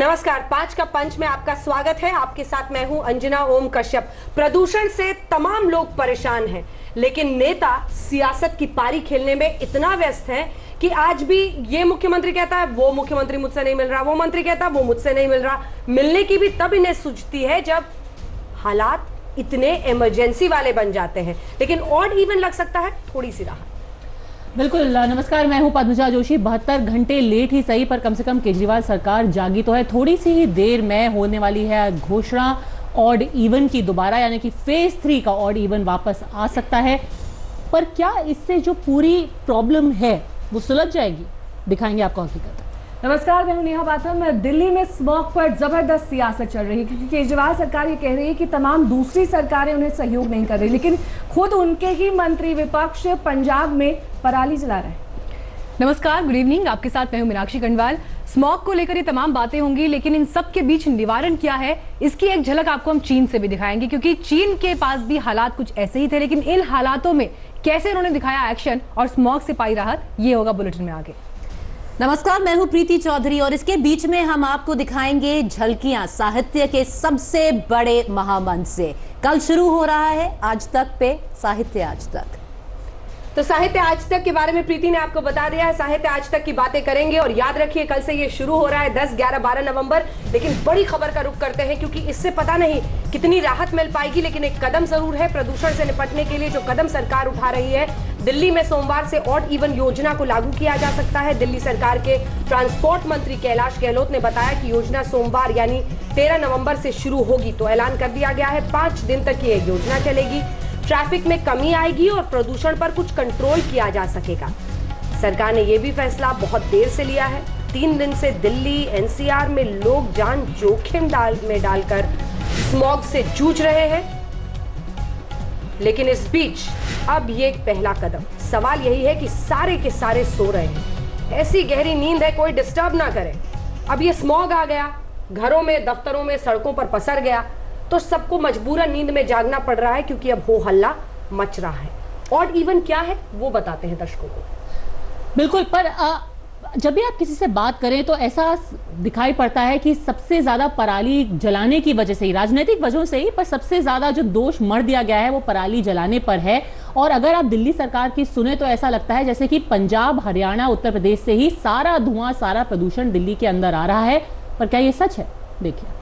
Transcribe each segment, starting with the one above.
नमस्कार, पाँच का पंच में आपका स्वागत है। आपके साथ मैं हूँ अंजना ओम कश्यप प्रदूषण से तमाम लोग परेशान हैं, लेकिन नेता सियासत की पारी खेलने में इतना व्यस्त है कि आज भी ये मुख्यमंत्री कहता है, वो मुख्यमंत्री मुझसे नहीं मिल रहा। वो मंत्री कहता है, वो मुझसे नहीं मिल रहा। मिलने की भी तब इन्हें सूझती है जब हालात इतने इमरजेंसी वाले बन जाते हैं। लेकिन ऑड इवन लग सकता है, थोड़ी सी राहत। बिल्कुल, नमस्कार, मैं हूँ पद्मजा जोशी। बहत्तर घंटे लेट ही सही, पर कम से कम केजरीवाल सरकार जागी तो है। थोड़ी सी ही देर में होने वाली है घोषणा। ऑड इवन की दोबारा, यानी कि फ़ेज़ थ्री का ऑड इवन वापस आ सकता है। पर क्या इससे जो पूरी प्रॉब्लम है, वो सुलझ जाएगी? दिखाएँगे आपको हकीकत। नमस्कार, मैं हूँ नेहा बाथम दिल्ली में स्मॉग पर ज़बरदस्त सियासत चल रही है, क्योंकि केजरीवाल सरकार ये कह रही है कि तमाम दूसरी सरकारें उन्हें सहयोग नहीं कर रही, लेकिन खुद उनके ही मंत्री विपक्ष पंजाब में पराली जला रहे हैं। नमस्कार गुड इवनिंग आपके साथ मैं हूँ मीनाक्षी गंडवाल। स्मॉक को लेकर ये तमाम बातें होंगी, लेकिन इन सब के बीच निवारण क्या है, इसकी एक झलक आपको हम चीन से भी दिखाएँगे, क्योंकि चीन के पास भी हालात कुछ ऐसे ही थे, लेकिन इन हालातों में कैसे उन्होंने दिखाया एक्शन और स्मॉग से पाई राहत, ये होगा बुलेटिन में आगे। नमस्कार, मैं हूँ प्रीति चौधरी और इसके बीच में हम आपको दिखाएँगे झलकियाँ साहित्य के सबसे बड़े महामंच से। कल शुरू हो रहा है आज तक पे साहित्य आज तक। तो साहित्य आज तक के बारे में प्रीति ने आपको बता दिया है। साहित्य आज तक की बातें करेंगे और याद रखिए कल से ये शुरू हो रहा है 10, 11, 12 नवंबर। लेकिन बड़ी खबर का रुख करते हैं क्योंकि इससे पता नहीं कितनी राहत मिल पाएगी लेकिन एक कदम ज़रूर है प्रदूषण से निपटने के लिए जो कदम सरकार उठा रही है। दिल्ली में सोमवार से ऑड इवन योजना को लागू किया जा सकता है। दिल्ली सरकार के ट्रांसपोर्ट मंत्री कैलाश गहलोत ने बताया कि योजना सोमवार यानी तेरह नवंबर से शुरू होगी तो ऐलान कर दिया गया है। पाँच दिन तक ये योजना चलेगी। ट्रैफ़िक में कमी आएगी और प्रदूषण पर कुछ कंट्रोल किया जा सकेगा। सरकार ने यह भी फैसला बहुत देर से लिया है। तीन दिन से दिल्ली, एनसीआर में लोग जान जोखिम डाल, में डालकर स्मॉग से जूझ रहे हैं। लेकिन इस बीच अब ये एक पहला कदम। सवाल यही है कि सारे के सारे सो रहे हैं। ऐसी गहरी नींद है, कोई डिस्टर्ब ना करे। अब ये स्मॉग आ गया। घरों में, दफ्तरों में, सड़कों पर पसर गया। तो सबको मजबूरन नींद में जागना पड़ रहा है क्योंकि अब हो हल्ला मच रहा है। और इवन क्या है वो बताते हैं दर्शकों को। बिल्कुल पर आ, जब भी आप किसी से बात करें तो ऐसा दिखाई पड़ता है कि सबसे ज़्यादा पराली जलाने की वजह से ही राजनीतिक वजहों से ही पर सबसे ज़्यादा जो दोष मर दिया गया है वो पराली जलाने पर है। और अगर आप दिल्ली सरकार की सुने तो ऐसा लगता है जैसे कि पंजाब हरियाणा उत्तर प्रदेश से ही सारा धुआँ सारा प्रदूषण दिल्ली के अंदर आ रहा है। पर क्या ये सच है? देखिए।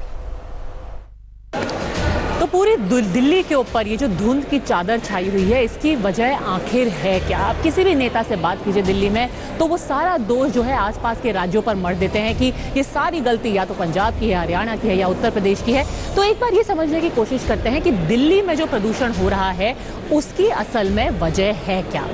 तो पूरी दिल्ली के ऊपर ये जो धुंध की चादर छाई हुई है, इसकी वजह आखिर है क्या? आप किसी भी नेता से बात कीजिए दिल्ली में तो वो सारा दोष जो है आसपास के राज्यों पर मर देते हैं कि ये सारी गलती या तो पंजाब की है, हरियाणा की है या उत्तर प्रदेश की है। तो एक बार ये समझने की कोशिश करते हैं कि दिल्ली में जो प्रदूषण हो रहा है, उसकी असल में वजह है क्या?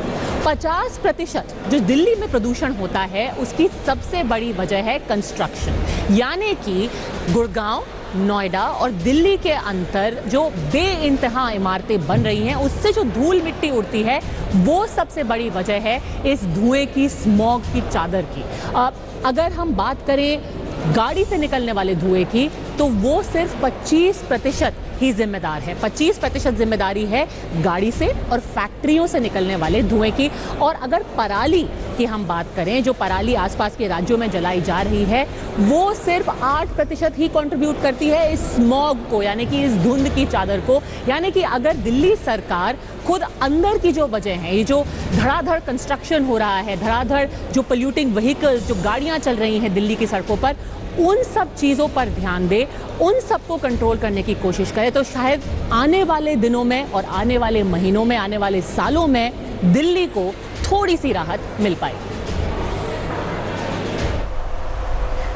50 प्रतिशत जो दिल्ली में प्रदूषण होता है, उसकी सबसे बड़ी वजह है कंस्ट्रक्शन यानी कि गुड़गांव नोएडा और दिल्ली के अंतर जो बे इंतहा इमारतें बन रही हैं, उससे जो धूल मिट्टी उड़ती है, वो सबसे बड़ी वजह है इस धुएँ की, स्मॉग की चादर की। अब अगर हम बात करें गाड़ी से निकलने वाले धुएँ की तो वो सिर्फ़ 25 प्रतिशत ही जिम्मेदार है। 25 प्रतिशत ज़िम्मेदारी है गाड़ी से और फैक्ट्रियों से निकलने वाले धुएँ की। और अगर पराली की हम बात करें, जो पराली आसपास के राज्यों में जलाई जा रही है, वो सिर्फ़ 8 प्रतिशत ही कंट्रीब्यूट करती है इस स्मॉग को, यानी कि इस धुंध की चादर को। यानी कि अगर दिल्ली सरकार खुद अंदर की जो वजह है, ये जो धड़ाधड़ कंस्ट्रक्शन हो रहा है, धड़ाधड़ जो पोल्यूटिंग व्हीकल्स जो गाड़ियाँ चल रही हैं दिल्ली की सड़कों पर उन सब चीज़ों पर ध्यान दे, उन सबको कंट्रोल करने की कोशिश करे। तो शायद आने वाले दिनों में और आने वाले महीनों में, आने वाले सालों में दिल्ली को थोड़ी सी राहत मिल पाएगी।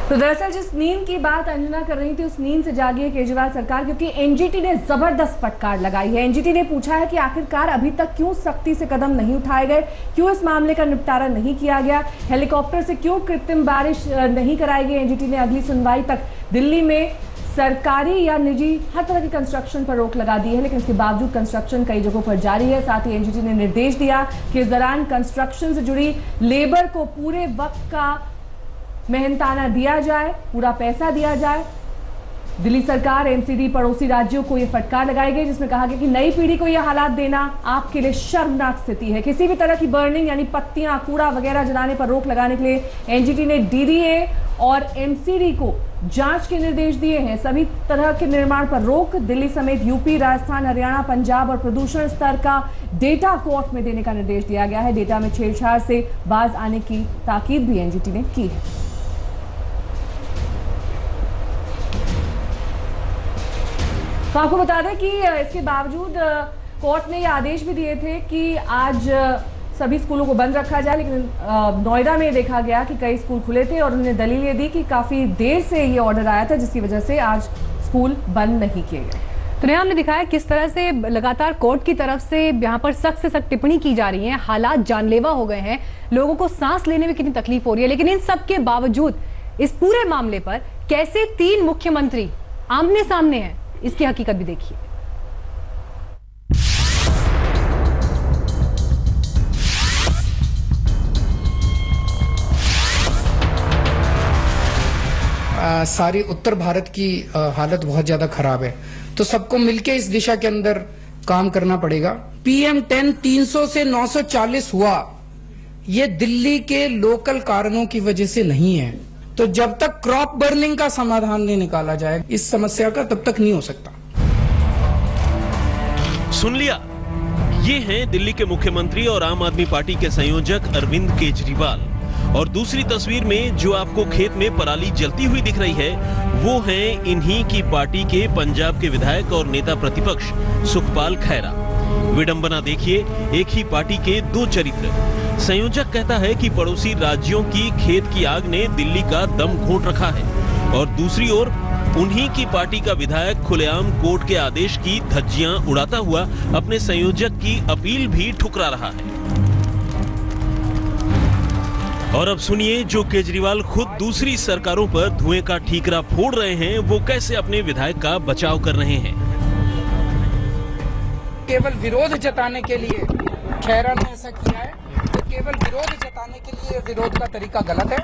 तो दरअसल जिस नींद की बात अंजना कर रही थी, उस नींद से जागी है केजरीवाल सरकार, क्योंकि एनजीटी ने ज़बरदस्त फटकार लगाई है। एनजीटी ने पूछा है कि आखिरकार अभी तक क्यों सख्ती से कदम नहीं उठाए गए? क्यों इस मामले का निपटारा नहीं किया गया? हेलीकॉप्टर से क्यों कृत्रिम बारिश नहीं कराई गई? एनजीटी ने अगली सुनवाई तक दिल्ली में सरकारी या निजी हर तरह की कंस्ट्रक्शन पर रोक लगा दी है, लेकिन इसके बावजूद कंस्ट्रक्शन कई जगहों पर जारी है। साथ ही एनजीटी ने निर्देश दिया कि इस दौरान कंस्ट्रक्शन से जुड़ी लेबर को पूरे वक्त का मेहनताना दिया जाए, पूरा पैसा दिया जाए। दिल्ली सरकार एमसीडी पड़ोसी राज्यों को यह फटकार लगाई गई, जिसमें कहा गया कि नई पीढ़ी को यह हालात देना आपके लिए शर्मनाक स्थिति है। किसी भी तरह की बर्निंग यानी पत्तियाँ, कूड़ा वगैरह जलाने पर रोक लगाने के लिए एनजीटी ने डीडीए और एमसीडी को जाँच के निर्देश दिए हैं। सभी तरह के निर्माण पर रोक, दिल्ली समेत यूपी, राजस्थान, हरियाणा, पंजाब और प्रदूषण स्तर का डेटा कोर्ट में देने का निर्देश दिया गया है। डेटा में छेड़छाड़ से बाज आने की ताकीद भी एनजीटी ने की है। तो आपको बता दें कि इसके बावजूद कोर्ट ने ये आदेश भी दिए थे कि आज सभी स्कूलों को बंद रखा जाए, लेकिन नोएडा में देखा गया कि कई स्कूल खुले थे और उन्होंने दलील ये दी कि काफ़ी देर से ये ऑर्डर आया था, जिसकी वजह से आज स्कूल बंद नहीं किए गए। तो नया हमने दिखाया किस तरह से लगातार कोर्ट की तरफ़ से यहाँ पर सख्त से सख्त टिप्पणी की जा रही है, हालात जानलेवा हो गए हैं, लोगों को सांस लेने में कितनी तकलीफ़ हो रही है, लेकिन इन सब के बावजूद इस पूरे मामले पर कैसे तीन मुख्यमंत्री आमने सामने हैं? इसकी हकीकत भी देखिए। आ, सारी उत्तर भारत की आ, हालत बहुत ज़्यादा खराब है। तो सबको मिलके इस दिशा के अंदर काम करना पड़ेगा। पीएम टेन 300 से 940 हुआ। ये दिल्ली के लोकल कारणों की वजह से नहीं है। तो जब तक क्रॉप बर्निंग का समाधान नहीं निकाला जाए, इस समस्या का तब तक नहीं हो सकता। सुन लिया। ये हैं दिल्ली के मुख्यमंत्री और आम आदमी पार्टी के संयोजक अरविंद केजरीवाल। और दूसरी तस्वीर में जो आपको खेत में पराली जलती हुई दिख रही है, वो हैं इन्हीं की पार्टी के पंजाब के विधायक और नेता प्रतिपक्ष सुखपाल खैरा। विडंबना देखिए, एक ही पार्टी के दो चरित्र। संयोजक कहता है कि पड़ोसी राज्यों की खेत की आग ने दिल्ली का दम घोट रखा है और दूसरी ओर, उन्हीं की पार्टी का विधायक खुलेआम कोर्ट के आदेश की धज्जियाँ उड़ाता हुआ अपने संयोजक की अपील भी ठुकरा रहा है। और अब सुनिए जो केजरीवाल खुद दूसरी सरकारों पर धुएँ का ठीकरा फोड़ रहे हैं, वो कैसे अपने विधायक का बचाव कर रहे हैं। केवल विरोध जताने के लिए खैरा ने ऐसा किया है। केवल विरोध जताने के लिए विरोध का तरीका गलत है।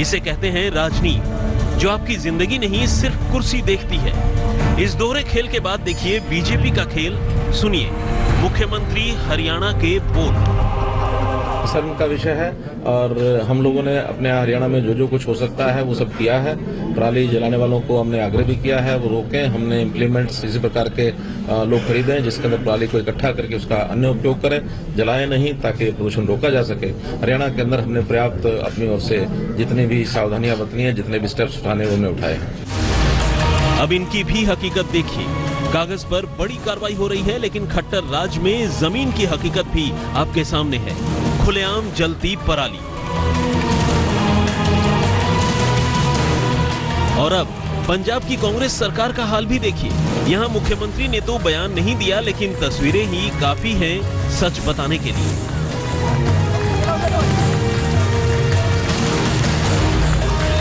इसे कहते हैं राजनीति जो आपकी ज़िंदगी नहीं, सिर्फ़ कुर्सी देखती है। इस दोहरे खेल के बाद देखिए, बीजेपी का खेल, सुनिए, मुख्यमंत्री हरियाणा के बोल। शर्म का विषय है और हम लोगों ने अपने हरियाणा में जो जो कुछ हो सकता है वो सब किया है। पराली जलाने वालों को हमने आग्रह भी किया है, वो रोकें, हमने इम्प्लीमेंट्स इसी प्रकार के लोग खरीदें जिसके अंदर पराली को इकट्ठा करके उसका अन्य उपयोग करें, जलाएँ नहीं ताकि प्रदूषण रोका जा सके। हरियाणा के अंदर हमने पर्याप्त अपनी ओर से जितनी भी सावधानियाँ बरतनी है, जितने भी स्टेप्स उठाने उन्हें उठाए हैं। अब इनकी भी हकीकत देखिए। कागज़ पर बड़ी कार्रवाई हो रही है, लेकिन खट्टर राज में ज़मीन की हकीकत भी आपके सामने है। खुलेआम जलती पराली। और अब, पंजाब की कांग्रेस सरकार का हाल भी देखिए। यहाँ मुख्यमंत्री ने तो बयान नहीं दिया, लेकिन तस्वीरें ही काफ़ी हैं सच बताने के लिए।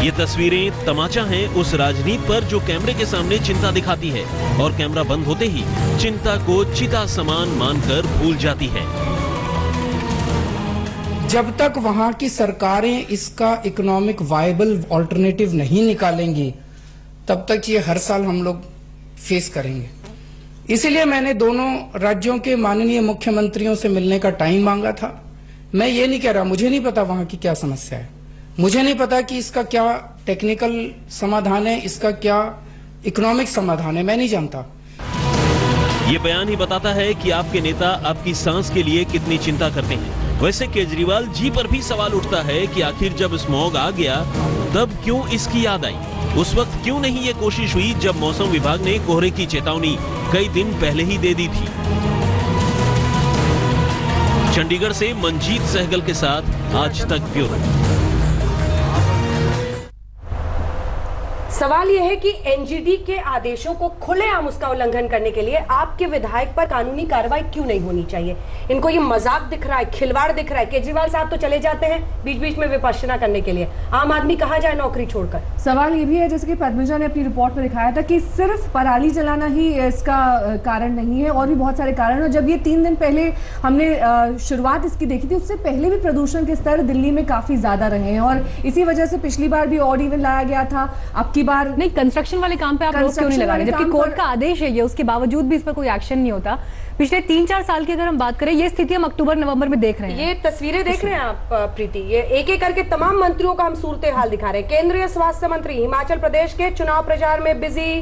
ये तस्वीरें तमाचा हैं उस राजनीति पर जो कैमरे के सामने चिंता दिखाती है। और कैमरा बंद होते ही चिंता को चिता समान मानकर भूल जाती है। जब तक वहाँ की सरकारें इसका इकोनॉमिक वायबल ऑल्टरनेटिव नहीं निकालेंगी, तब तक ये हर साल हम लोग फेस करेंगे। इसीलिए मैंने दोनों राज्यों के माननीय मुख्यमंत्रियों से मिलने का टाइम मांगा था। मैं ये नहीं कह रहा, मुझे नहीं पता वहाँ की क्या समस्या है। मुझे नहीं पता कि इसका क्या टेक्निकल समाधान है, इसका क्या इकोनॉमिक समाधान है, मैं नहीं जानता। ये बयान ही बताता है कि आपके नेता आपकी सांस के लिए कितनी चिंता करते हैं। वैसे केजरीवाल जी पर भी सवाल उठता है कि आखिर जब स्मॉग आ गया, तब क्यों इसकी याद आई? उस वक्त क्यों नहीं ये कोशिश हुई जब मौसम विभाग ने कोहरे की चेतावनी कई दिन पहले ही दे दी थी? चंडीगढ़ से मंजीत सहगल के साथ आज तक ब्यूरो। सवाल यह है कि एनजीडी के आदेशों को खुलेआम उसका उल्लंघन करने के लिए आपके विधायक पर कानूनी कार्रवाई क्यों नहीं होनी चाहिए? इनको ये मज़ाक दिख रहा है, खिलवाड़ दिख रहा है। केजरीवाल साहब तो चले जाते हैं बीच बीच में विपक्षना करने के लिए। आम आदमी कहा जाए नौकरी छोड़कर? सवाल ये भी है, जैसे कि पद्मजा ने अपनी रिपोर्ट में दिखाया था कि सिर्फ़ पराली जलाना ही इसका कारण नहीं है, और भी बहुत सारे कारण और जब ये तीन दिन पहले हमने शुरुआत इसकी देखी थी, उससे पहले भी प्रदूषण के स्तर दिल्ली में काफ़ी ज़्यादा रहे हैं। और इसी वजह से पिछली बार भी ऑड इवन लाया गया था। अब की बार नहीं कंस्ट्रक्शन वाले काम पे आप रोक क्यों नहीं लगा रहे जबकि कोर्ट का आदेश है ये उसके बावजूद भी इस पर कोई एक्शन नहीं होता। पिछले तीन चार साल की अगर हम बात करें ये स्थिति हम अक्टूबर नवंबर में देख रहे हैं। ये तस्वीरें देख रहे हैं आप प्रीति। ये एक एक करके तमाम मंत्रियों का हम सूरत हाल दिखा रहे हैं। केंद्रीय स्वास्थ्य मंत्री हिमाचल प्रदेश के चुनाव प्रचार में बिज़ी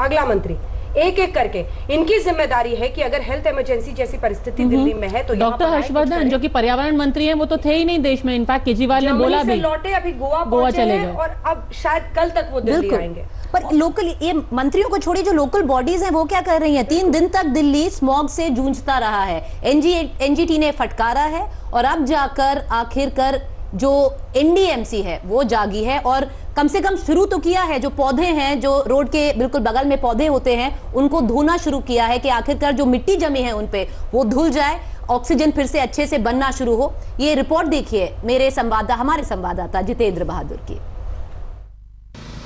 अगला मंत्री। एक एक करके इनकी ज़िम्मेदारी है कि अगर हेल्थ इमरजेंसी जैसी परिस्थिति दिल्ली में है तो डॉक्टर हर्षवर्धन जो कि पर्यावरण मंत्री हैं वो तो थे ही नहीं देश में। इनफैक्ट केजरीवाल ने बोला भी लौटे अभी गोवा गोवा चले गए। और अब शायद कल तक वो दिल्ली आएँगे। पर लोकल ये मंत्रियों को छोड़िए जो लोकल बॉडीज हैं वो क्या कर रही हैं? तीन दिन तक दिल्ली स्मॉग से जूझता रहा है। एनजी एनजीटी ने फटकारा है और अब जाकर आखिरकार जो एनडीएमसी है, वो जागी है और कम से कम शुरू तो किया है, जो पौधे हैं, जो रोड के बिल्कुल बगल में पौधे होते हैं, उनको धोना शुरू किया है कि आखिरकार जो मिट्टी जमी है उन पे, वो धुल जाए, ऑक्सीजन फिर से अच्छे से बनना शुरू हो। ये रिपोर्ट देखिए मेरे संवाददाता हमारे संवाददाता जितेंद्र बहादुर की।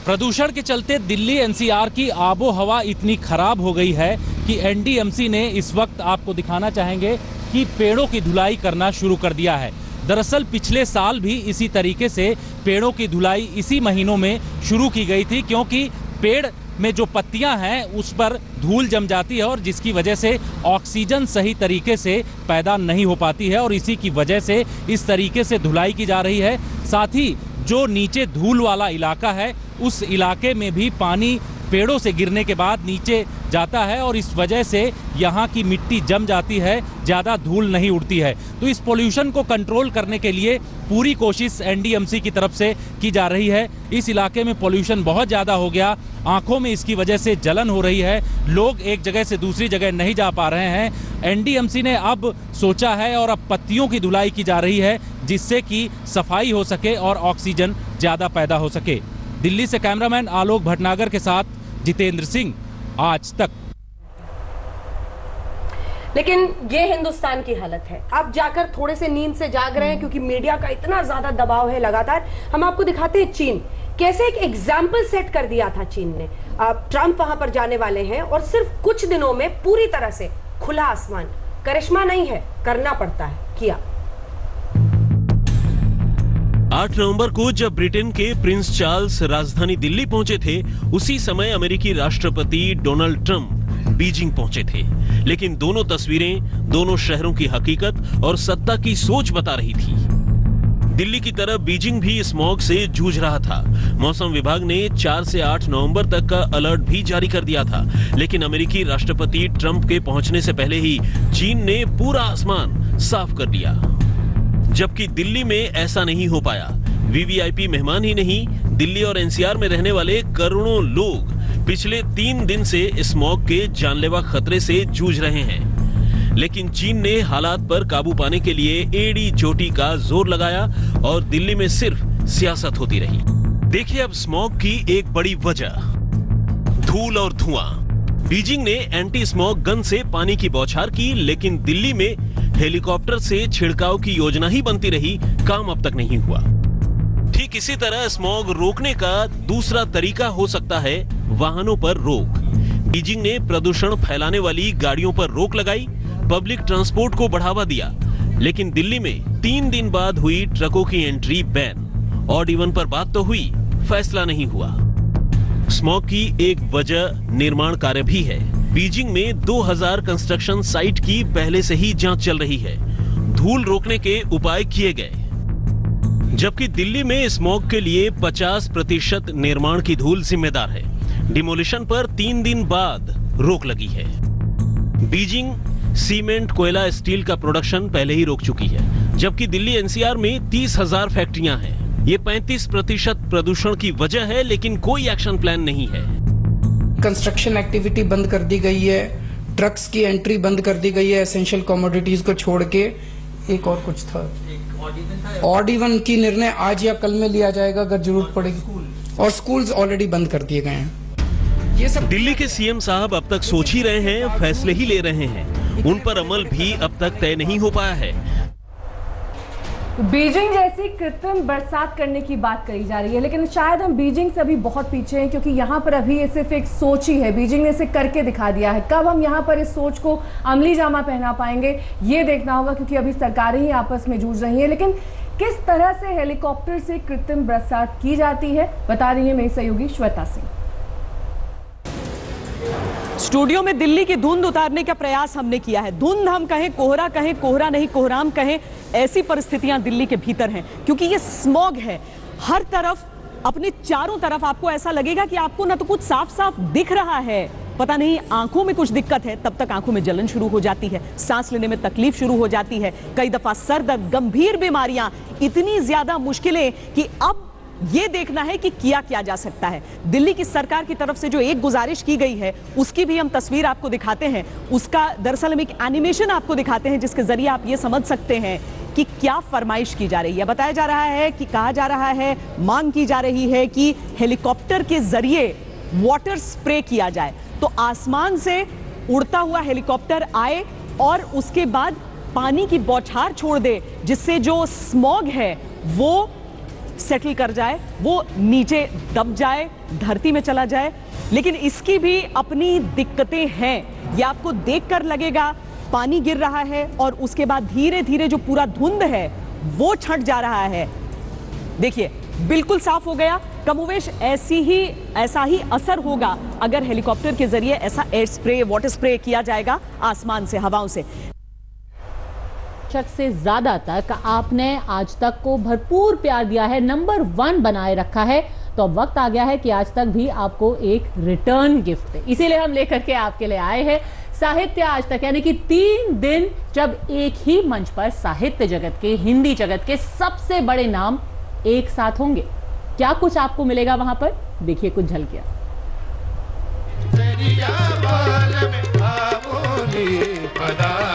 प्रदूषण के चलते दिल्ली एनसीआर की आबो हवा इतनी खराब हो गई है कि एनडीएमसी ने इस वक्त आपको दिखाना चाहेंगे कि पेड़ों की धुलाई करना शुरू कर दिया है। दरअसल पिछले साल भी इसी तरीके से पेड़ों की धुलाई इसी महीनों में शुरू की गई थी, क्योंकि पेड़ में जो पत्तियाँ हैं, उस पर धूल जम जाती है और जिसकी वजह से ऑक्सीजन सही तरीके से पैदा नहीं हो पाती है और इसी की वजह से इस तरीके से धुलाई की जा रही है। साथ ही जो नीचे धूल वाला इलाका है, उस इलाके में भी पानी पेड़ों से गिरने के बाद नीचे जाता है और इस वजह से यहाँ की मिट्टी जम जाती है, ज़्यादा धूल नहीं उड़ती है। तो इस पोल्यूशन को कंट्रोल करने के लिए पूरी कोशिश एनडीएमसी की तरफ़ से की जा रही है। इस इलाके में पोल्यूशन बहुत ज़्यादा हो गया। आँखों में इसकी वजह से जलन हो रही है। लोग एक जगह से दूसरी जगह नहीं जा पा रहे हैं। एनडीएमसी ने अब सोचा है और अब पत्तियों की धुलाई की जा रही है, जिससे कि सफ़ाई हो सके और ऑक्सीजन ज़्यादा पैदा हो सके। दिल्ली से कैमरामैन आलोक भटनागर के साथ जितेंद्र सिंह आज तक। लेकिन ये हिंदुस्तान की हालत है। अब जाकर थोड़े से नींद से जाग रहे हैं क्योंकि मीडिया का इतना ज़्यादा दबाव है लगातार। हम आपको दिखाते हैं चीन। कैसे एक एग्ज़ाम्पल सेट कर दिया था चीन ने। ट्रंप वहाँ पर जाने वाले हैं और सिर्फ़ कुछ दिनों में पूरी तरह से खुला आसमान। करिश्मा नहीं है करना पड़ता है। किया। 8 नवंबर को जब ब्रिटेन के प्रिंस चार्ल्स राजधानी दिल्ली पहुँचे थे, उसी समय अमेरिकी राष्ट्रपति डोनाल्ड ट्रंप बीजिंग पहुँचे थे। लेकिन दोनों तस्वीरें, दोनों शहरों की हकीकत और सत्ता की सोच बता रही थी। दिल्ली की तरह बीजिंग भी स्मॉग से जूझ रहा था। मौसम विभाग ने 4 से 8 नवंबर तक का अलर्ट भी जारी कर दिया था। लेकिन अमेरिकी राष्ट्रपति ट्रंप के पहुँचने से पहले ही चीन ने पूरा आसमान साफ़ कर दिया। जबकि दिल्ली में ऐसा नहीं हो पाया। वीवीआईपी मेहमान ही नहीं, दिल्ली और एनसीआर में रहने वाले करोड़ों लोग पिछले तीन दिन से स्मॉग के जानलेवा खतरे से जूझ रहे हैं। लेकिन चीन ने हालात पर काबू पाने के लिए एडी चोटी का ज़ोर लगाया और दिल्ली में सिर्फ़ सियासत होती रही। देखिए अब स्मॉग की एक बड़ी वजह, धूल और धुआँ। बीजिंग ने एंटी स्मॉग गन से पानी की बौछार की, लेकिन दिल्ली में हेलीकॉप्टर से छिड़काव की योजना ही बनती रही, काम अब तक नहीं हुआ। ठीक इसी तरह स्मॉग रोकने का दूसरा तरीका हो सकता है वाहनों पर रोक। बीजिंग ने प्रदूषण फैलाने वाली गाड़ियों पर रोक लगाई, पब्लिक ट्रांसपोर्ट को बढ़ावा दिया, लेकिन दिल्ली में तीन दिन बाद हुई ट्रकों की एंट्री बैन। ऑड इवन पर बात तो हुई, फैसला नहीं हुआ। स्मॉग की एक वजह निर्माण कार्य भी है। बीजिंग में 2000 कंस्ट्रक्शन साइट की पहले से ही जाँच चल रही है। धूल रोकने के उपाय किए गए। जबकि दिल्ली में स्मॉग के लिए 50 प्रतिशत निर्माण की धूल जिम्मेदार है। डिमोलिशन पर तीन दिन बाद रोक लगी है। बीजिंग सीमेंट, कोयला, स्टील का प्रोडक्शन पहले ही रोक चुकी है। जबकि दिल्ली एनसीआर में तीस हज़ार फैक्ट्रियाँ हैं। ये 35 प्रतिशत प्रदूषण की वजह है लेकिन कोई एक्शन प्लान नहीं है। कंस्ट्रक्शन एक्टिविटी बंद कर दी गई है ट्रक्स की एंट्री बंद कर दी गई है एसेंशियल कमोडिटीज को छोड़ के। एक और कुछ था। ऑड इवन की निर्णय आज या कल में लिया जाएगा अगर ज़रूरत पड़ेगी। और स्कूल्स ऑलरेडी बंद कर दिए गए हैं। ये सब दिल्ली के सीएम साहब अब तक सोच ही रहे हैं फैसले ही ले रहे हैं। उन पर अमल भी अब तक तय नहीं हो पाया है। बीजिंग जैसी कृत्रिम बरसात करने की बात करी जा रही है, लेकिन शायद हम बीजिंग से अभी बहुत पीछे हैं, क्योंकि यहाँ पर अभी ये सिर्फ़ एक सोच ही है। बीजिंग ने इसे करके दिखा दिया है। कब हम यहाँ पर इस सोच को अमली जामा पहना पाएँगे, ये देखना होगा, क्योंकि अभी सरकारें ही आपस में जूझ रही हैं। लेकिन किस तरह से हेलीकॉप्टर से कृत्रिम बरसात की जाती है, बता रही है मेरी सहयोगी श्वेता सिंह। स्टूडियो में दिल्ली की धुंध उतारने का प्रयास हमने किया है। धुंध हम कहें, कोहरा कहें, कोहरा नहीं, कोहराम कहें, ऐसी परिस्थितियाँ दिल्ली के भीतर हैं। क्योंकि ये स्मॉग है। हर तरफ़, अपने चारों तरफ़ आपको ऐसा लगेगा कि आपको ना तो कुछ साफ़ साफ़ दिख रहा है। पता नहीं, आँखों में कुछ दिक्कत है, तब तक आँखों में जलन शुरू हो जाती है। सांस लेने में तकलीफ़ शुरू हो जाती है। कई दफ़ा सर दर्द, गंभीर बीमारियाँ, इतनी ज़्यादा मुश्किलें कि अब ये देखना है कि किया क्या जा सकता है। दिल्ली की सरकार की तरफ़ से जो एक गुजारिश की गई है, उसकी भी हम तस्वीर आपको दिखाते हैं। उसका दरअसल हम एक एनिमेशन आपको दिखाते हैं, जिसके ज़रिए आप ये समझ सकते हैं कि क्या फरमाइश की जा रही है। बताया जा रहा है कि कहा जा रहा है, मांग की जा रही है कि हेलीकॉप्टर के ज़रिए वाटर स्प्रे किया जाए। तो आसमान से उड़ता हुआ हेलीकॉप्टर आए और उसके बाद पानी की बौछार छोड़ दे, जिससे जो स्मॉग है, वो सेटल कर जाए, वो नीचे दब जाए, धरती में चला जाए। लेकिन इसकी भी अपनी दिक्कतें हैं। ये आपको देखकर लगेगा, पानी गिर रहा है और उसके बाद धीरे धीरे जो पूरा धुंध है, वो छट जा रहा है। देखिए, बिल्कुल साफ़ हो गया। कमोवेश, ऐसी ही, ऐसा ही असर होगा अगर हेलीकॉप्टर के ज़रिए ऐसा एयर स्प्रे, वाटर स्प्रे किया जाएगा आसमान से, हवाओं से। दशक से ज़्यादा तक आपने आज तक को भरपूर प्यार दिया है नंबर वन बनाए रखा है। तो अब वक्त आ गया है कि आज तक भी आपको एक रिटर्न गिफ्ट इसीलिए हम लेकर के आपके लिए आए हैं। साहित्य आज तक, यानी कि तीन दिन जब एक ही मंच पर साहित्य जगत के, हिंदी जगत के सबसे बड़े नाम एक साथ होंगे। क्या कुछ आपको मिलेगा वहाँ पर? देखिए कुछ झलकिया। बावरामन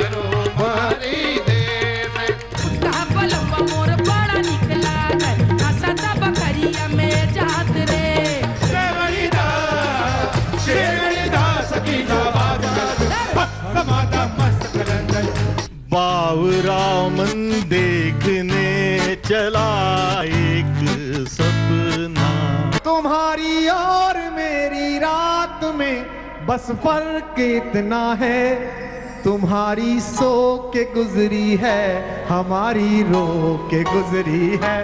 बस फ़र्क इतना है तुम्हारी सो के गुजरी है हमारी रो के गुजरी है।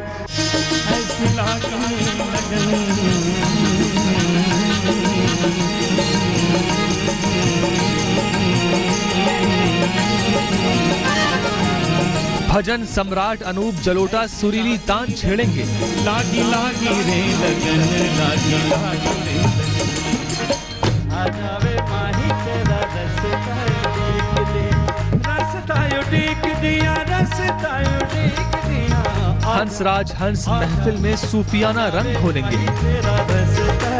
भजन सम्राट अनूप जलोटा सुरीली तान छेड़ेंगे। लागी लागी रे लगन लागी लागी रे आजावे माही तेरा रसता देख ले रसता यो दिया रसता यो दिया हंसराज हंस महफिल में सूफियाना रंग तेरा रसता।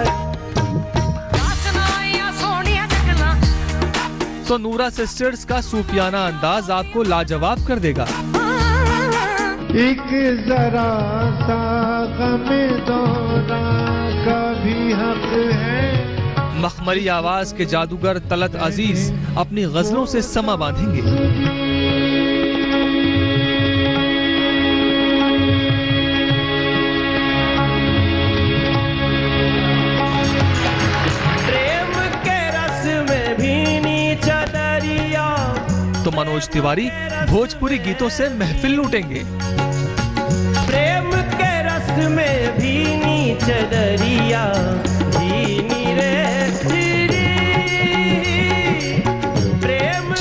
तो नूरा सिस्टर्स का सूफियाना अंदाज आपको लाजवाब कर देगा। एक जरा सा गम दोना का भी हक है। मखमली आवाज़ के जादूगर तलत अज़ीज़ अपनी गजलों से समा बांधेंगे। तो मनोज तिवारी भोजपुरी गीतों से महफिल लूटेंगे। प्रेम के रस में भीनी चदरिया।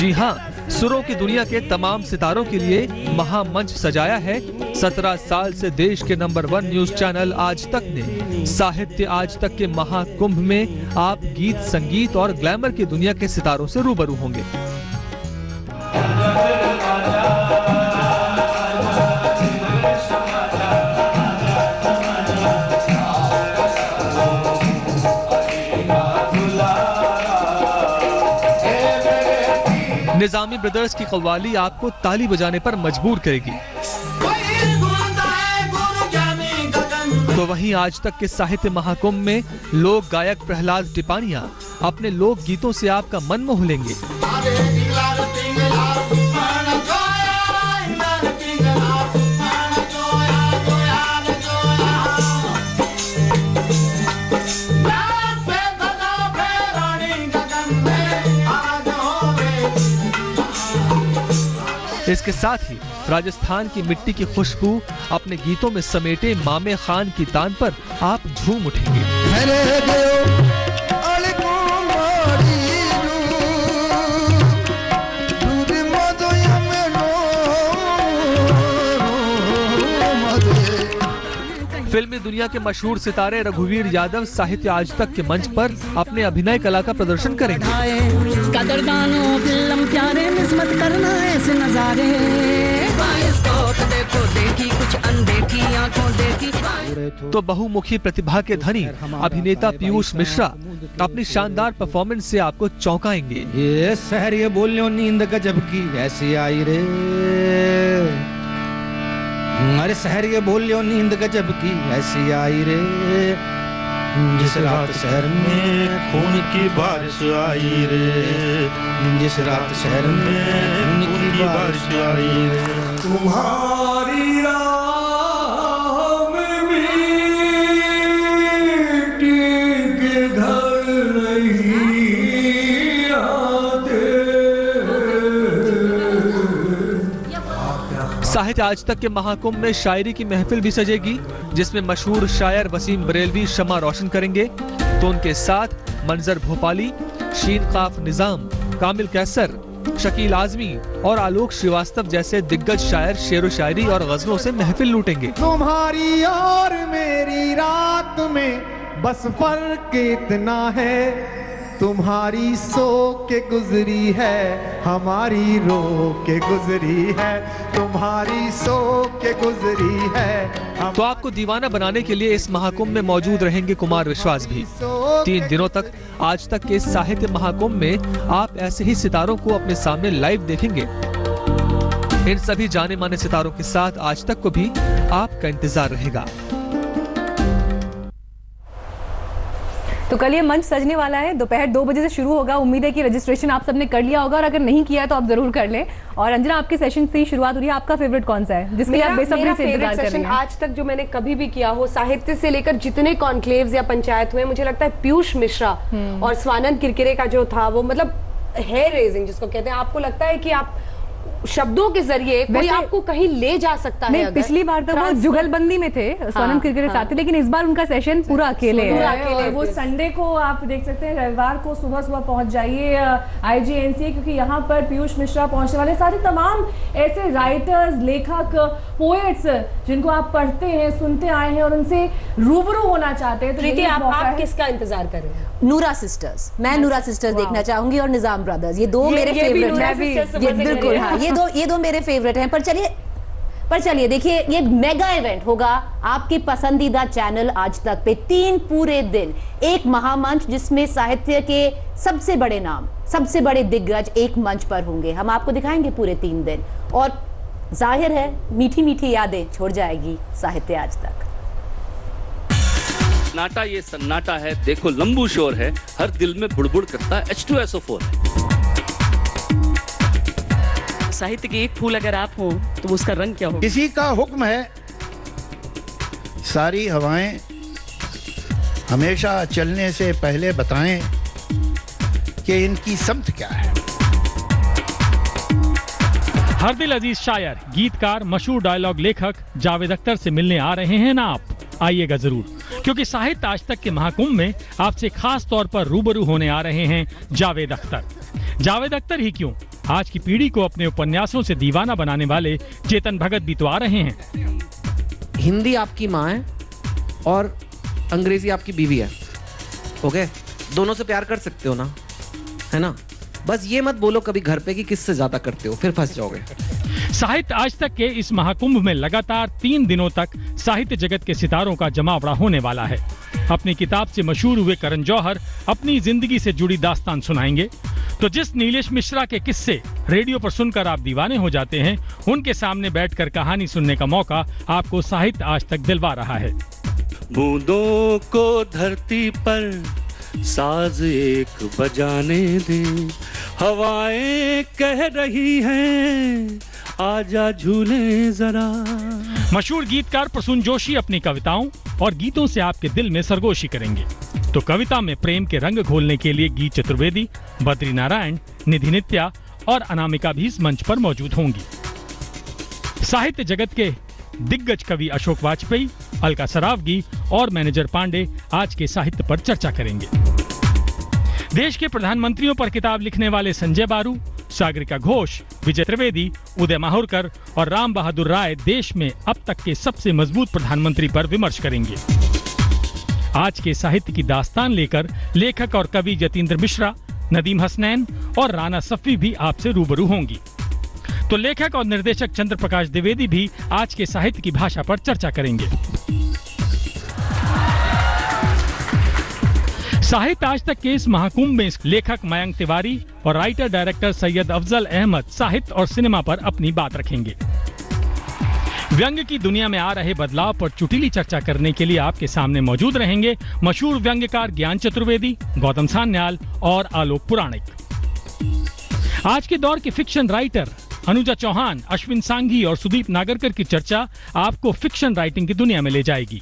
जी हाँ सुरों की दुनिया के तमाम सितारों के लिए महामंच सजाया है। सत्रह साल से देश के number one news channel Aaj Tak ने। साहित्य आज तक के महाकुंभ में आप गीत, संगीत और ग्लैमर की दुनिया के सितारों से रूबरू होंगे। निजामी ब्रदर्स की कवाली आपको ताली बजाने पर मजबूर करेगी। तो वहीं आज तक के साहित्य महाकुंभ में लोक गायक प्रहलाद टिपानिया अपने लोक गीतों से आपका मन मोह लेंगे। इसके साथ ही राजस्थान की मिट्टी की खुशबू अपने गीतों में समेटे मामे खान की तान पर आप झूम उठेंगे। फिल्मी दुनिया के मशहूर सितारे रघुवीर यादव साहित्य आज तक के मंच पर अपने अभिनय कला का प्रदर्शन करेंगे। कदरदानों फ़िल्म प्यारे निस्मत करना ऐसे नजारे। देखो देखी कुछ अनदेखी आँखों देखी तो बहुमुखी प्रतिभा के धनी अभिनेता पीयूष मिश्रा अपनी शानदार परफॉर्मेंस से आपको चौंकाएँगे। ये शहर ये बोलियो नींद गजब की ऐसी आई रे। अरे शहर ये बोलियो नींद गजब की ऐसी आई रे। जिस रात शहर में खून की बारिश आई रे। जिस रात शहर में खून की बारिश आई रे। तुम्हारी राह साहित्य आज तक के महाकुंभ में शायरी की महफिल भी सजेगी, जिसमें मशहूर शायर वसीम बरेलवी, शमा रोशन करेंगे। तो उनके साथ मंजर भोपाली, शीन काफ निज़ाम, कामिल कैसर, शकील आजमी और आलोक श्रीवास्तव जैसे दिग्गज शायर शेर शायरी और गजलों से महफिल लूटेंगे। तुम्हारी और मेरी रात में बस फ़र्क इतना है। तुम्हारी सो के गुजरी है, हमारी रो के गुजरी है, तुम्हारी सो के गुजरी है। तो आपको दीवाना बनाने के लिए इस महाकुंभ में मौजूद रहेंगे कुमार विश्वास भी। तीन दिनों तक, आज तक के साहित्य महाकुंभ में आप ऐसे ही सितारों को अपने सामने लाइव देखेंगे। इन सभी जाने माने सितारों के साथ आज तक को भी आपका इंतज़ार रहेगा। तो कल ये मंच सजने वाला है। दोपहर दो बजे से शुरू होगा। उम्मीद है कि रजिस्ट्रेशन आप सबने कर लिया होगा और अगर नहीं किया है तो आप ज़रूर कर लें। और अंजना आपके सेशन से ही शुरुआत हो रही है। आपका फेवरेट कौन सा है? जिसके लिए आप बेसब्री से इंतज़ार कर रही सेशन हैं। आज तक जो मैंने कभी भी किया हो साहित्य से लेकर जितने कॉन्क्लेव्स या पंचायत हुए मुझे लगता है पीयूष मिश्रा और स्वानंद किरकिरे का जो था वो मतलब हेयर रेजिंग जिसको कहते हैं आपको लगता है कि आप शब्दों के ज़रिए कोई आपको कहीं ले जा सकता है अगर। पिछली बार तो वो जुगलबंदी में थे स्वानंद क्रिकेट हाँ। साथ लेकिन इस बार उनका सेशन पूरा अकेले पूरा है। अकेले और वो संडे को आप देख सकते हैं रविवार को सुबह सुबह पहुँच जाइए आईजीएनसीए क्योंकि यहाँ पर पीयूष मिश्रा पहुँचने वाले साथ ही तमाम ऐसे राइटर्स लेखक पोएट्स जिनको आप पढ़ते हैं सुनते आए हैं और उनसे रूबरू होना चाहते हैं तो आप आप है। किसका इंतज़ार कर रहे हैं? नूरा सिस्टर्स मैं नूरा सिस्टर्स देखना चाहूँगी और निज़ाम ब्रदर्स ये दो ये- मेरे ये फेवरेट हैं। बिल्कुल हाँ ये दो, ये दो मेरे फेवरेट हैं, पर चलिए पर चलिए, देखिए, ये मेगा इवेंट होगा आपके पसंदीदा चैनल आज तक पे, तीन पूरे दिन, एक महामंच जिसमें साहित्य के सबसे बड़े नाम, सबसे बड़े दिग्गज एक मंच पर होंगे। हम आपको दिखाएँगे पूरे तीन दिन, और ज़ाहिर है मीठी मीठी यादें छोड़ जाएगी साहित्य आज तक। नाटा ये सन्नाटा है, देखो लंबू शोर है, हर दिल में बुड़बुड़ करता है H two S O four साहित्य के एक फूल अगर आप हो तो उसका रंग क्या होगा? किसी का हुक्म है सारी हवाएँ हमेशा चलने से पहले बताएँ कि इनकी समत क्या है। हर दिल अज़ीज़ शायर गीतकार मशहूर डायलॉग लेखक जावेद अख्तर से मिलने आ रहे हैं ना आप? आइएगा ज़रूर क्योंकि साहित्य आज तक के महाकुंभ में आपसे खास तौर पर रूबरू होने आ रहे हैं जावेद अख्तर। जावेद अख्तर ही क्यों? आज की पीढ़ी को अपने उपन्यासों से दीवाना बनाने वाले चेतन भगत भी तो आ रहे हैं। हिंदी आपकी माँ है और अंग्रेज़ी आपकी बीवी है। ओके दोनों से प्यार कर सकते हो ना? है ना? बस ये मत बोलो कभी घर पे कि किससे ज़्यादा करते हो फिर फंस जाओगे। साहित्य आज तक के इस महाकुंभ में लगातार तीन दिनों तक साहित्य जगत के सितारों का जमावड़ा होने वाला है। अपनी किताब से मशहूर हुए करण जौहर अपनी ज़िंदगी से जुड़ी दास्तान सुनाएँगे। तो जिस नीलेश मिश्रा के किस्से रेडियो पर सुनकर आप दीवाने हो जाते हैं उनके सामने बैठकर कहानी सुनने का मौका आपको साहित्य आज तक दिलवा रहा है। बूंदों को धरती पर साज एक बजाने दे। हवाएँ कह रही हैं आजा झूले जरा। मशहूर गीतकार प्रसून जोशी अपनी कविताओं और गीतों से आपके दिल में सरगोशी करेंगे। तो कविता में प्रेम के रंग घोलने के लिए गीत चतुर्वेदी बद्री नारायण निधि नित्या और अनामिका भी इस मंच पर मौजूद होंगी। साहित्य जगत के दिग्गज कवि अशोक वाजपेयी, अलका सरावगी और मैनेजर पांडे आज के साहित्य पर चर्चा करेंगे। देश के प्रधानमंत्रियों पर किताब लिखने वाले संजय बारू, सागरिका घोष, विजय त्रिवेदी, उदय माहुरकर और राम बहादुर राय देश में अब तक के सबसे मज़बूत प्रधानमंत्री पर विमर्श करेंगे। आज के साहित्य की दास्तान लेकर लेखक और कवि जतेंद्र मिश्रा, नदीम हसनैन और राना सफ़ी भी आपसे रूबरू होंगी। तो लेखक और निर्देशक चंद्र प्रकाश द्विवेदी भी आज के साहित्य की भाषा पर चर्चा करेंगे। साहित्य आज तक के इस महाकुंभ में लेखक मयंक तिवारी और राइटर डायरेक्टर सैयद अफजल अहमद साहित्य और सिनेमा पर अपनी बात रखेंगे। व्यंग की दुनिया में आ रहे बदलाव पर चुटीली चर्चा करने के लिए आपके सामने मौजूद रहेंगे मशहूर व्यंग्यकार ज्ञान चतुर्वेदी, गौतम सान्याल और आलोक पुराणिक। आज के दौर के फिक्शन राइटर अनुजा चौहान, अश्विन सांघी और सुदीप नागरकर की चर्चा आपको फिक्शन राइटिंग की दुनिया में ले जाएगी।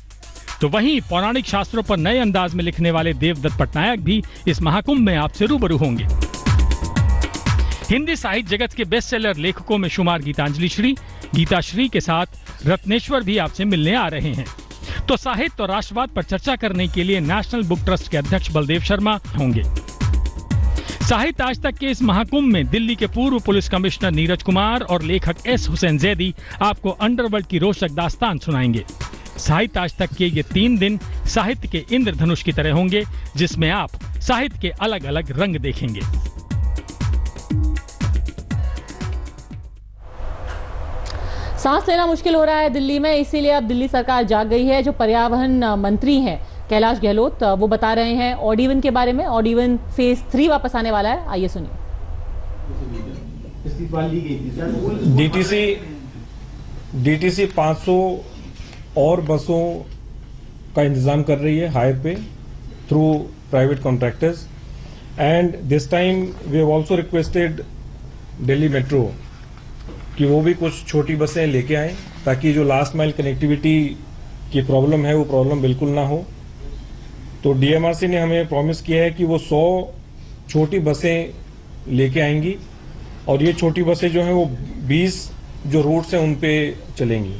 तो वहीं पौराणिक शास्त्रों पर नए अंदाज में लिखने वाले देवदत्त पटनायक भी इस महाकुंभ में आपसे रूबरू होंगे। हिंदी साहित्य जगत के बेस्ट सेलर लेखकों में शुमार गीतांजलि श्री गीता श्री के साथ रत्नेश्वर भी आपसे मिलने आ रहे हैं। तो साहित्य और राष्ट्रवाद पर चर्चा करने के लिए नेशनल बुक ट्रस्ट के अध्यक्ष बलदेव शर्मा होंगे। साहित्य आज तक के इस महाकुंभ में दिल्ली के पूर्व पुलिस कमिश्नर नीरज कुमार और लेखक एस हुसैन जैदी आपको अंडरवर्ल्ड की रोचक दास्तान सुनाएँगे। साहित्य आज तक के ये तीन दिन साहित्य के इंद्रधनुष की तरह होंगे, जिसमें आप साहित्य के अलग अलग रंग देखेंगे। सांस लेना मुश्किल हो रहा है दिल्ली में, इसीलिए अब दिल्ली सरकार जाग गई है। जो पर्यावरण मंत्री हैं, कैलाश गहलोत वो बता रहे हैं ऑडिवन के बारे में। ऑडिवन फ़ेज़ थ्री वापस आने वाला है। आइए सुनिए। डीटीसी डीटीसी 500 और बसों का इंतज़ाम कर रही है हायर पे through private contractors and this time we have also requested Delhi metro कि वो भी कुछ छोटी बसें लेके आए ताकि जो लास्ट माइल कनेक्टिविटी की प्रॉब्लम है, वो प्रॉब्लम बिल्कुल ना हो। तो डीएमआरसी ने हमें प्रॉमिस किया है कि वो 100 छोटी बसें लेके आएँगी और ये छोटी बसें जो हैं वो 20 जो रूट्स हैं उन पे चलेंगी।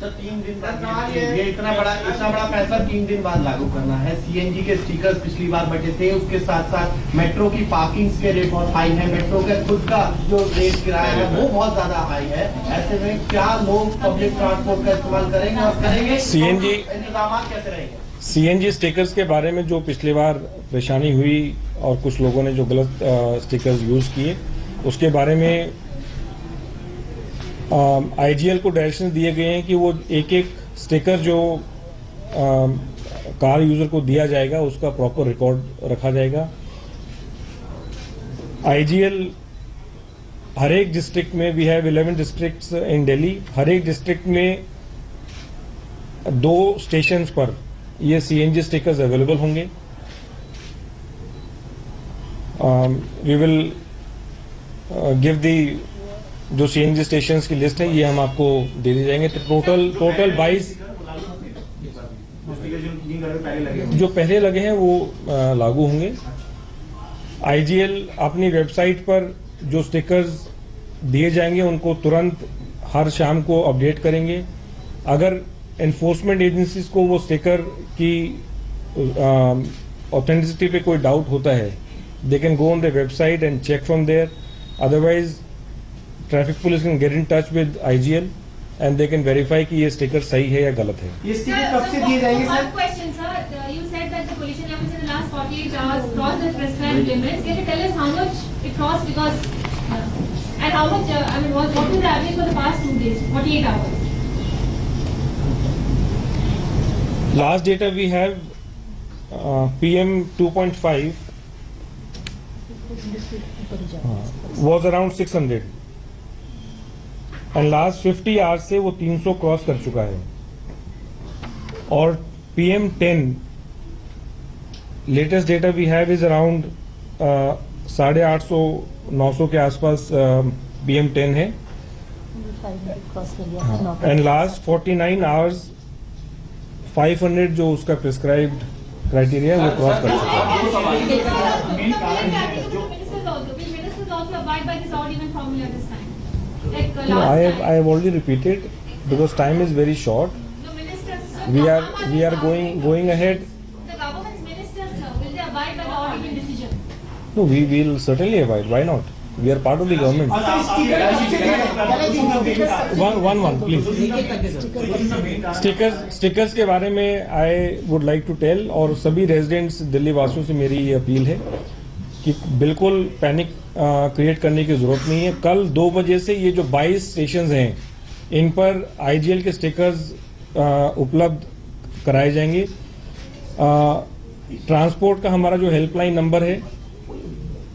सर तीन दिन बाद ये ये इतना बड़ा इतना बड़ा पैसा तीन दिन बाद लागू करना है। सीएनजी के स्टिकर्स पिछली बार बचे थे उसके साथ साथ मेट्रो की पार्किंग के रेट बहुत हाई है। मेट्रो का खुद का जो रेट किराया है वो बहुत ज़्यादा हाई है। ऐसे में क्या लोग पब्लिक ट्रांसपोर्ट का इस्तेमाल करेंगे और करेंगे? CNG इंतज़ाम कैसे रहेंगे? सीएनजी स्टिकर्स के बारे में जो पिछली बार परेशानी हुई और कुछ लोगों ने जो गलत स्टिकर्स यूज़ किए उसके बारे में आईजीएल को डायरेक्शन दिए गए हैं कि वो एक एक स्टिकर जो कार यूज़र को दिया जाएगा, उसका प्रॉपर रिकॉर्ड रखा जाएगा। आईजीएल हर एक डिस्ट्रिक्ट में we have 11 districts in Delhi हर एक डिस्ट्रिक्ट में दो स्टेशंस पर ये सीएनजी स्टिकर्स अवेलेबल होंगे। वी विल गिव दी जो सीएनजी स्टेशंस की लिस्ट है, ये हम आपको दे दी जाएँगे। तो टोटल टोटल 22 जो पहले लगे हैं, वो लागू होंगे। आईजीएल अपनी वेबसाइट पर जो स्टिकर्स दिए जाएँगे, उनको तुरंत हर शाम को अपडेट करेंगे। अगर एनफोर्समेंट एजेंसीज को वो स्टिकर की ऑथेंटिसिटी पे कोई डाउट होता है they can go on the website and check from there otherwise traffic police can get in touch with IGL and they can verify कि ये स्टिकर सही है या गलत है। ये स्टिकर कब से दिए जाएँगे sir question sir you said that the pollution level in the last 48 hours cross the prescribe limits can you tell us how much it cross because and how much I mean what what is the average for the past 2 days 48 hours last data we have PM 2.5 was around and last 50 आवर्स से वो 300 cross कर चुका है और PM 10 latest data we have is around साढ़े आठ सौ नौ सौ के आसपास PM 10 है एंड लास्ट 49 आवर्स 500 जो उसका प्रिस्क्राइब्ड क्राइटेरिया है वो क्रॉस कर चुका है No, I have. I have already repeated because time is very short. The ministers, sir, We are we are going going ahead. The government's ministers, sir, will they abide by the Auditing decision? No, we will certainly abide. Why not? We are part of the government. One one one please. Stickers stickers के बारे में I would like to tell और सभी residents Delhi वासियों से मेरी ये appeal है कि बिल्कुल पैनिक क्रिएट करने की ज़रूरत नहीं है। कल दो बजे से ये जो 22 स्टेशन हैं, इन पर आईजीएल के स्टिकर्स उपलब्ध कराए जाएँगे। ट्रांसपोर्ट का हमारा जो हेल्पलाइन नंबर है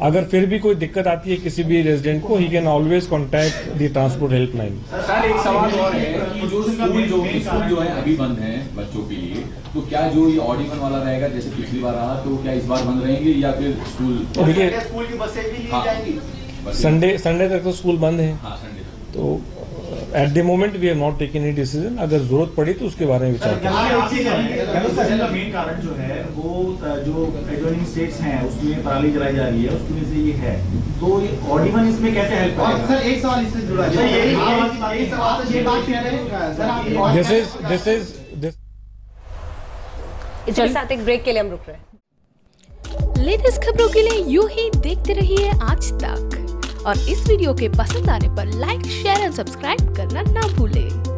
अगर फिर भी कोई दिक्कत आती है किसी भी रेजिडेंट को he can always contact the transport helpline sir एक सवाल और है कि जो स्कूल जो स्कूल जो है अभी बंद है बच्चों के लिए तो क्या जो ये ऑडिशन वाला रहेगा जैसे पिछली बार रहा तो क्या इस बार बंद रहेंगे या फिर स्कूल देखिए स्कूल की बसें भी ली हाँ। जाएँगी। संडे संडे तक तो स्कूल बंद है। हाँ संडे तो at the moment we have not taken any decision अगर ज़रूरत पड़ी तो उसके बारे में विचार करेंगे मेन कारण जो है वो जो एडजॉइनिंग स्टेट्स हैं उसमें पराली जलाई जा रही है उसमें से ये है। तो ये ऑडिवन इसमें कैसे हेल्प और करेगा सर एक सवाल इससे जुड़ा है सर, यही- सवाल से ये बात कह रहे हैं। This is this is this इसके साथ एक ब्रेक के लिए हम रुक रहे हैं। लेटेस्ट खबरों के लिए यूँ ही देखते रहिए आज तक। और इस वीडियो के पसंद आने पर लाइक शेयर एंड सब्सक्राइब करना ना भूलें।